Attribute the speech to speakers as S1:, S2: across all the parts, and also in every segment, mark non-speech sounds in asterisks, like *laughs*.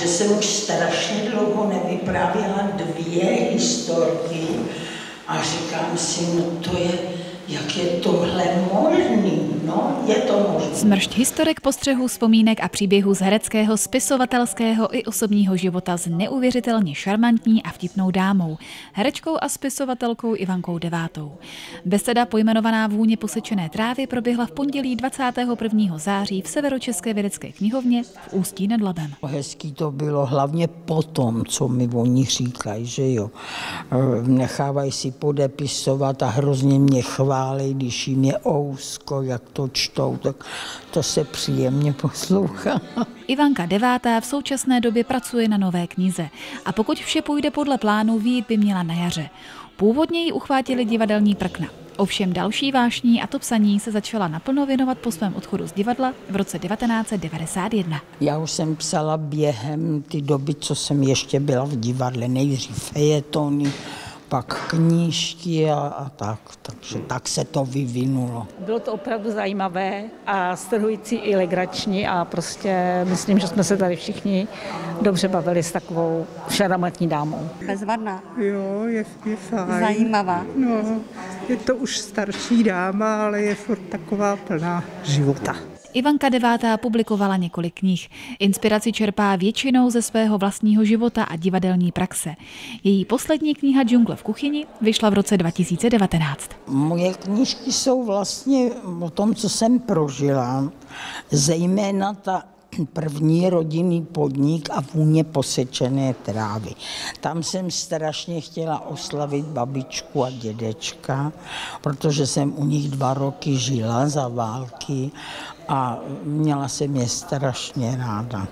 S1: Že jsem už strašně dlouho nevyprávěla dvě historky a říkám si, no to je, jak je tohle možný, no, je to možné.
S2: Smršť historek postřehů, vzpomínek a příběhů z hereckého, spisovatelského i osobního života s neuvěřitelně šarmantní a vtipnou dámou, herečkou a spisovatelkou Ivankou Devátou. Beseda pojmenovaná Vůně posečené trávy proběhla v pondělí 21. září v Severočeské vědecké knihovně v Ústí nad Labem.
S1: Hezký to bylo, hlavně potom, co mi oni říkají, že jo. Nechávají si podepisovat a hrozně mě chválí, když jim je ousko, jak to čtou, tak to se příjemně poslouchá.
S2: Ivanka devátá v současné době pracuje na nové knize a pokud vše půjde podle plánu, výjít by měla na jaře. Původně ji uchvátili divadelní prkna. Ovšem další vášní a to psaní se začala naplno věnovat po svém odchodu z divadla v roce 1991.
S1: Já už jsem psala během ty doby, co jsem ještě byla v divadle, nejdřív fejetony, pak knížky a, a tak. Takže tak se to vyvinulo.
S3: Bylo to opravdu zajímavé a strhující i legrační a prostě myslím, že jsme se tady všichni dobře bavili s takovou šaramatní dámou.
S4: Bezvadná.
S5: Jo, je, je fajn.
S4: Zajímavá.
S5: No, je to už starší dáma, ale je furt taková plná života.
S2: Ivanka devátá publikovala několik knih. Inspiraci čerpá většinou ze svého vlastního života a divadelní praxe. Její poslední kniha Džungle v kuchyni vyšla v roce 2019.
S1: Moje knížky jsou vlastně o tom, co jsem prožila, zejména ta první rodinný podnik a vůně posečené trávy. Tam jsem strašně chtěla oslavit babičku a dědečka, protože jsem u nich dva roky žila za války a měla jsem je strašně ráda.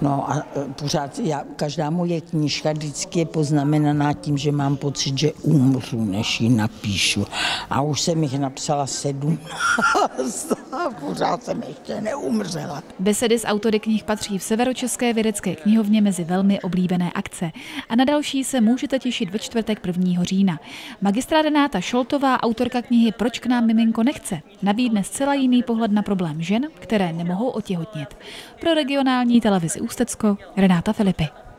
S1: No a e, pořád, já, každá moje knížka vždycky je poznamenaná tím, že mám pocit, že umřu, než ji napíšu. A už jsem jich napsala sedm *laughs* a pořád jsem ještě neumřela.
S2: Besedy s autory knih patří v Severočeské vědecké knihovně mezi velmi oblíbené akce. A na další se můžete těšit ve čtvrtek 1. října. Magistra Renáta Šoltová, autorka knihy Proč k nám miminko nechce, nabídne zcela jiný pohled na problém žen, které nemohou otěhotnět. Pro regionální televizi Ústecko Renáta Filipy.